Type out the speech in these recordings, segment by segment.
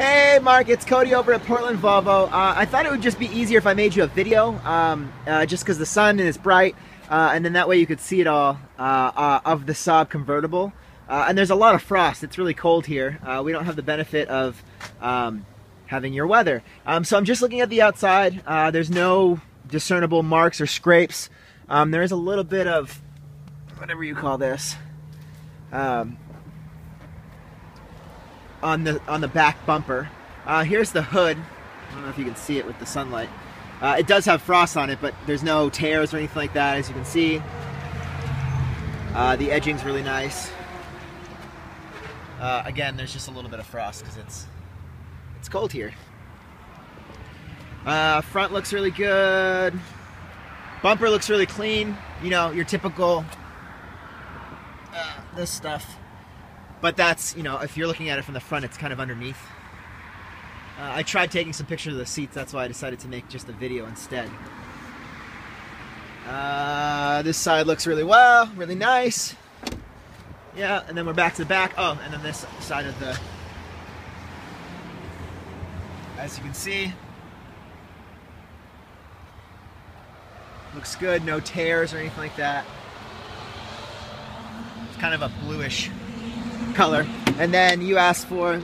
Hey Mark, it's Cody over at Portland Volvo. Uh, I thought it would just be easier if I made you a video, um, uh, just because the sun is bright, uh, and then that way you could see it all uh, uh, of the Saab convertible. Uh, and there's a lot of frost. It's really cold here. we don't have the benefit of um, having your weather. Um, so I'm just looking at the outside. there's no discernible marks or scrapes. Um, there is a little bit of whatever you call this. Um, on the on the back bumper. Uh, here's the hood. I don't know if you can see it with the sunlight. Uh, it does have frost on it, but there's no tears or anything like that, as you can see. Uh, the edging's really nice. Uh, again, there's just a little bit of frost because it's it's cold here. Uh, front looks really good. Bumper looks really clean. You know, your typical uh, this stuff. But that's, you know, if you're looking at it from the front, it's kind of underneath. Uh, I tried taking some pictures of the seats, that's why I decided to make just a video instead. Uh, this side looks really well, really nice. Yeah, and then we're back to the back. Oh, and then this side of the, as you can see, looks good, no tears or anything like that. It's kind of a bluish color. And then you asked for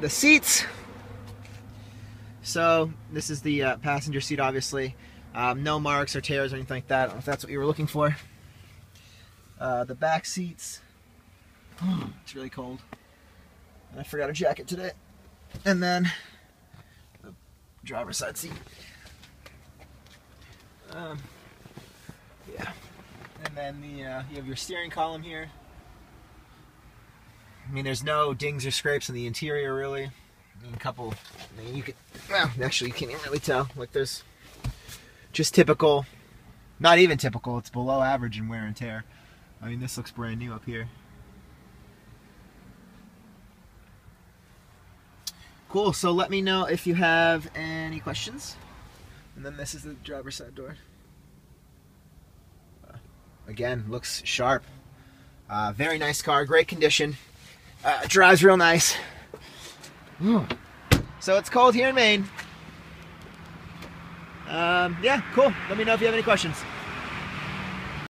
the seats. So this is the uh, passenger seat, obviously. Um, no marks or tears or anything like that. If that's what you were looking for. Uh, the back seats. It's really cold. I forgot a jacket today. And then the driver's side seat. Um, yeah. And then the uh, you have your steering column here. I mean, there's no dings or scrapes in the interior, really. I mean, a couple, I mean, you could, well, actually, you can't even really tell. Like, there's just typical, not even typical, it's below average in wear and tear. I mean, this looks brand new up here. Cool, so let me know if you have any questions. And then this is the driver's side door. Uh, again, looks sharp. Uh, very nice car, great condition. Uh, drives real nice. So it's cold here in Maine. Um, yeah, cool. Let me know if you have any questions.